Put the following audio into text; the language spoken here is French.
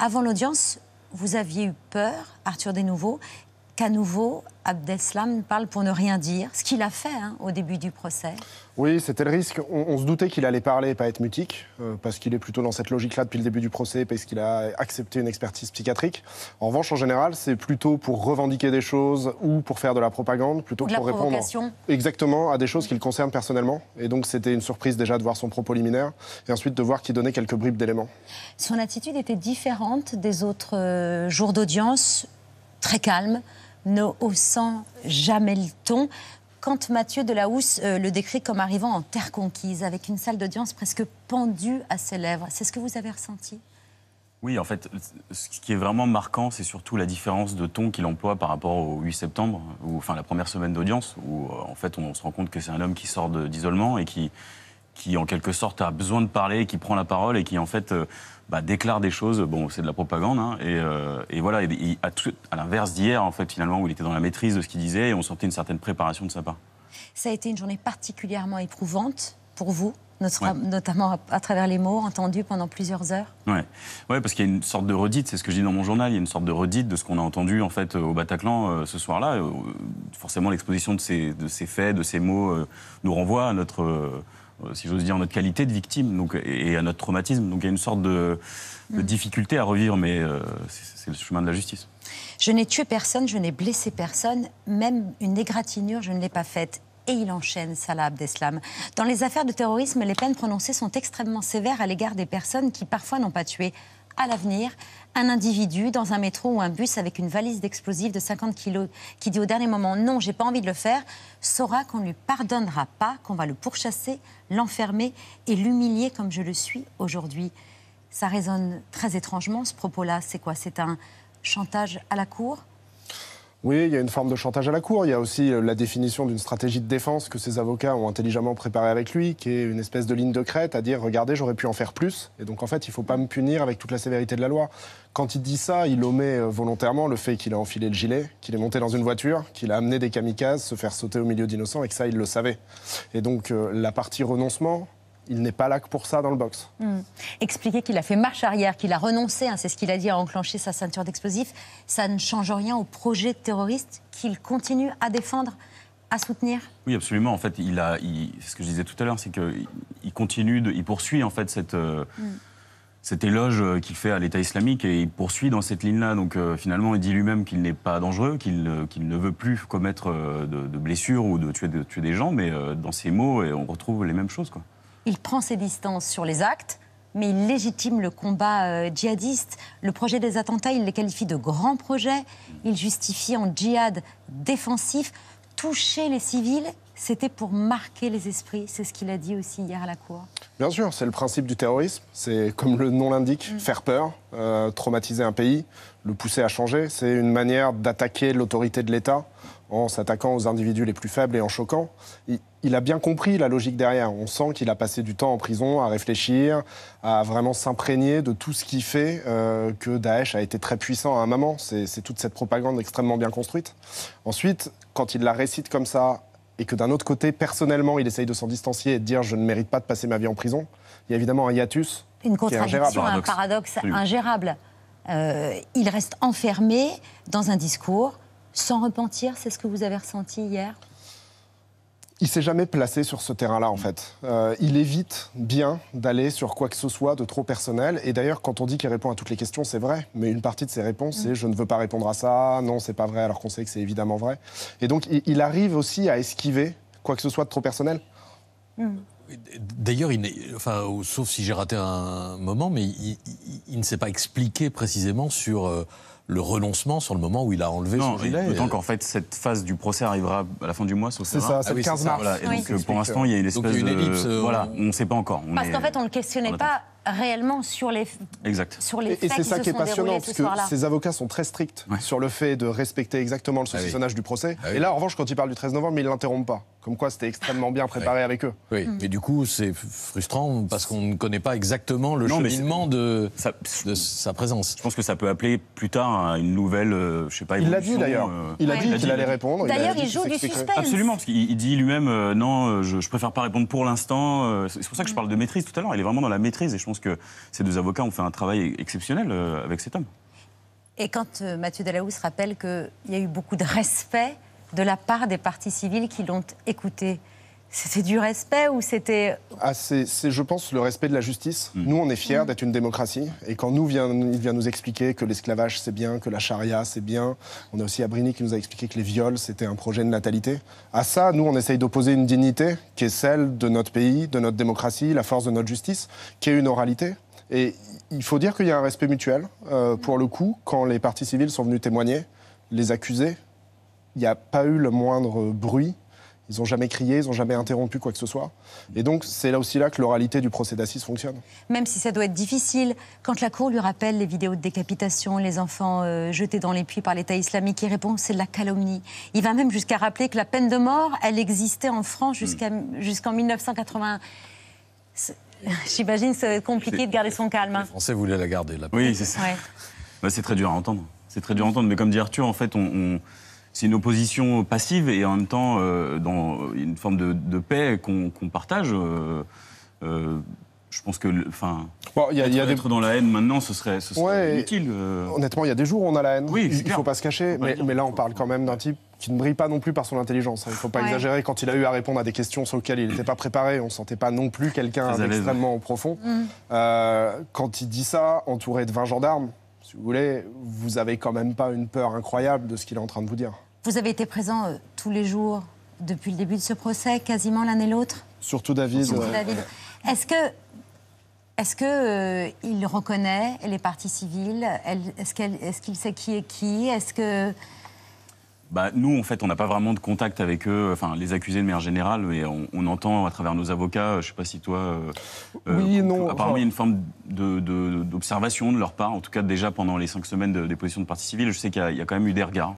Avant l'audience, vous aviez eu peur, Arthur Desnouveaux, qu'à nouveau Abdeslam parle pour ne rien dire, ce qu'il a fait hein, au début du procès. Oui, c'était le risque. On, se doutait qu'il allait parler et pas être mutique, euh, parce qu'il est plutôt dans cette logique-là depuis le début du procès, parce qu'il a accepté une expertise psychiatrique. En revanche, en général, c'est plutôt pour revendiquer des choses ou pour faire de la propagande, plutôt que pour répondre exactement à des choses qui le concernent personnellement. Et donc, c'était une surprise déjà de voir son propos liminaire, et ensuite de voir qu'il donnait quelques bribes d'éléments. Son attitude était différente des autres euh, jours d'audience, très calme ne haussant jamais le ton. Quand Mathieu Delahousse euh, le décrit comme arrivant en terre conquise, avec une salle d'audience presque pendue à ses lèvres, c'est ce que vous avez ressenti? Oui, en fait, ce qui est vraiment marquant, c'est surtout la différence de ton qu'il emploie par rapport au 8 septembre, ou enfin la première semaine d'audience, où euh, en fait on se rend compte que c'est un homme qui sort d'isolement et qui, qui en quelque sorte a besoin de parler, qui prend la parole et qui en fait euh, bah, déclare des choses. Bon, c'est de la propagande. Hein, et, euh, et, voilà, à, l'inverse d'hier, en fait, finalement, où il était dans la maîtrise de ce qu'il disait et on sentait une certaine préparation de sa part. Ça a été une journée particulièrement éprouvante pour vous notamment à, travers les mots entendus pendant plusieurs heures? Ouais, ouais parce qu'il y a une sorte de redite, c'est ce que je dis dans mon journal, il y a une sorte de redite de ce qu'on a entendu en fait au Bataclan euh, ce soir-là. forcément, l'exposition de ces, de ces faits, de ces mots nous renvoie à notre euh, si j'ose dire, notre qualité de victime donc, et à notre traumatisme. Donc il y a une sorte de, mm. difficulté à revivre, mais euh, c'est le chemin de la justice. Je n'ai tué personne, je n'ai blessé personne, même une égratignure, je ne l'ai pas faite. Et il enchaîne, Salah Abdeslam. Dans les affaires de terrorisme, les peines prononcées sont extrêmement sévères à l'égard des personnes qui parfois n'ont pas tué à l'avenir un individu dans un métro ou un bus avec une valise d'explosifs de 50 kilos qui dit au dernier moment non, j'ai pas envie de le faire, saura qu'on ne lui pardonnera pas, qu'on va le pourchasser, l'enfermer et l'humilier comme je le suis aujourd'hui. Ça résonne très étrangement ce propos-là. C'est quoi? C'est un chantage à la cour? Oui, il y a une forme de chantage à la cour. Il y a aussi euh, la définition d'une stratégie de défense que ses avocats ont intelligemment préparée avec lui, qui est une espèce de ligne de crête à dire regardez, j'aurais pu en faire plus. Et donc en fait, il ne faut pas me punir avec toute la sévérité de la loi. Quand il dit ça, il omet euh, volontairement le fait qu'il a enfilé le gilet, qu'il est monté dans une voiture, qu'il a amené des kamikazes se faire sauter au milieu d'innocents et que ça, il le savait. Et donc euh, la partie renoncement, il n'est pas là que pour ça dans le box. Hmm. Expliquer qu'il a fait marche arrière, qu'il a renoncé, hein, c'est ce qu'il a dit, à enclencher sa ceinture d'explosifs, ça ne change rien au projet terroriste qu'il continue à défendre à soutenir? Oui, absolument. En fait, il a, ce que je disais tout à l'heure, c'est qu'il continue, il poursuit en fait cette, euh, hmm. cet éloge qu'il fait à l'État islamique et il poursuit dans cette ligne-là. Donc euh, finalement, il dit lui-même qu'il n'est pas dangereux, qu'il ne veut plus commettre euh, de, de, blessures ou de tuer, de tuer des gens, mais dans ses mots, on retrouve les mêmes choses. Quoi il prend ses distances sur les actes, mais il légitime le combat euh, djihadiste. Le projet des attentats, il les qualifie de grands projets. Il justifie en djihad défensif. Toucher les civils, c'était pour marquer les esprits. C'est ce qu'il a dit aussi hier à la Cour. Bien sûr, c'est le principe du terrorisme. C'est, comme le nom l'indique, mm. faire peur, euh, traumatiser un pays, le pousser à changer. C'est une manière d'attaquer l'autorité de l'État en s'attaquant aux individus les plus faibles et en choquant. Il, a bien compris la logique derrière. On sent qu'il a passé du temps en prison à réfléchir, à vraiment s'imprégner de tout ce qui fait euh, que Daesh a été très puissant à un moment. C'est toute cette propagande extrêmement bien construite. Ensuite, quand il la récite comme ça, et que d'un autre côté, personnellement, il essaye de s'en distancier et de dire je ne mérite pas de passer ma vie en prison, il y a évidemment un hiatus. Une contradiction, un paradoxe ingérable. Euh, il reste enfermé dans un discours sans repentir, c'est ce que vous avez ressenti hier? Il s'est jamais placé sur ce terrain-là, en fait. Euh, il évite bien d'aller sur quoi que ce soit de trop personnel. Et d'ailleurs, quand on dit qu'il répond à toutes les questions, c'est vrai. Mais une partie de ses réponses, c'est mm. je ne veux pas répondre à ça, non, c'est pas vrai, alors qu'on sait que c'est évidemment vrai. Et donc, il, arrive aussi à esquiver quoi que ce soit de trop personnel. Mm. D'ailleurs, enfin, sauf si j'ai raté un moment, mais il, ne s'est pas expliqué précisément sur. Euh, le renoncement sur le moment où il a enlevé son gilet. D'autant qu'en fait, cette phase du procès arrivera à la fin du mois, C'est ça, c'est le 15 mars. Et donc, pour l'instant, il y a une espèce une ellipse, de... Euh, voilà, on ne sait pas encore. Parce qu'en fait, on ne le questionnait pas réellement sur les, exact. Sur les faits et c'est ça qui est passionnant, parce que ces avocats sont très stricts sur le fait de respecter exactement le ah saucissonnage du procès. Ah et là, en revanche, quand ils parlent du 13 novembre, ils ne l'interrompent pas. Comme quoi, c'était extrêmement bien préparé avec eux. Oui, mm. mais du coup, c'est frustrant parce qu'on ne connaît pas exactement le cheminement de, de, sa présence. Je pense que ça peut appeler plus tard à une nouvelle, euh, je sais pas, Il l'a dit d'ailleurs. euh, Il a dit qu'il allait répondre. D'ailleurs, il joue du suspense. Absolument, parce qu'il il dit lui-même euh, non, je, je préfère pas répondre pour l'instant. c'est pour ça que je parle de maîtrise tout à l'heure. Il est vraiment dans la maîtrise et je pense que ces deux avocats ont fait un travail exceptionnel euh, avec cet homme. Et quand euh, Mathieu Delahousse rappelle qu'il y a eu beaucoup de respect de la part des partis civils qui l'ont écouté, c'était du respect ou c'était Ah, c'est, je pense, le respect de la justice. Mm. Nous, on est fiers d'être une démocratie. Et quand nous vient, il vient nous expliquer que l'esclavage, c'est bien, que la charia, c'est bien, on a aussi Abrini qui nous a expliqué que les viols, c'était un projet de natalité. À ça, nous, on essaye d'opposer une dignité qui est celle de notre pays, de notre démocratie, la force de notre justice, qui est une oralité. Et il faut dire qu'il y a un respect mutuel. Euh, pour le coup, quand les partis civils sont venus témoigner, les accusés, il n'y a pas eu le moindre bruit. Ils n'ont jamais crié, ils n'ont jamais interrompu quoi que ce soit. Et donc, c'est là aussi là que l'oralité du procès d'assises fonctionne. même si ça doit être difficile, quand la Cour lui rappelle les vidéos de décapitation, les enfants euh, jetés dans les puits par l'État islamique, il répond que c'est de la calomnie. Il va même jusqu'à rappeler que la peine de mort, elle existait en France jusqu'à, jusqu'en 1980. C'est- J'imagine que ça va être compliqué de garder son calme. hein. Les Français voulaient la garder. La Oui, c'est ça. Ouais. Bah, c'est très dur à entendre. C'est très dur à entendre. Mais comme dit Arthur, en fait, on, on- c'est une opposition passive et en même temps euh, dans une forme de, de paix qu'on partage. euh, euh, je pense que, enfin, Bon, y a, il y a être, des... être dans la haine maintenant, ce serait, ce serait Ouais, inutile. euh. Honnêtement, il y a des jours où on a la haine. Oui, il ne clair. faut pas se cacher. Mais, là, on parle quand même d'un type qui ne brille pas non plus par son intelligence. hein. Il ne faut pas Ouais. exagérer. Quand il a eu à répondre à des questions sur lesquelles il n'était pas préparé, on ne sentait pas non plus quelqu'un d'extrêmement profond. Euh, quand il dit ça, entouré de 20 gendarmes, si vous voulez, vous avez quand même pas une peur incroyable de ce qu'il est en train de vous dire. Vous avez été présents euh, tous les jours depuis le début de ce procès, quasiment l'un et l'autre Surtout David. Surtout euh, David. Est-ce que, est-ce que euh, il reconnaît les parties civiles Est-ce qu'il sait qui est qui Est-ce que Bah, nous, en fait, on n'a pas vraiment de contact avec eux, enfin, les accusés de manière générale, mais on, on entend à travers nos avocats, je ne sais pas si toi. euh, Oui et qu'on- non, Apparemment, enfin- il y a une forme de- de- d'observation de, leur part, en tout cas déjà pendant les cinq semaines de déposition de partie civile. Je sais qu'il y, y a quand même eu des regards.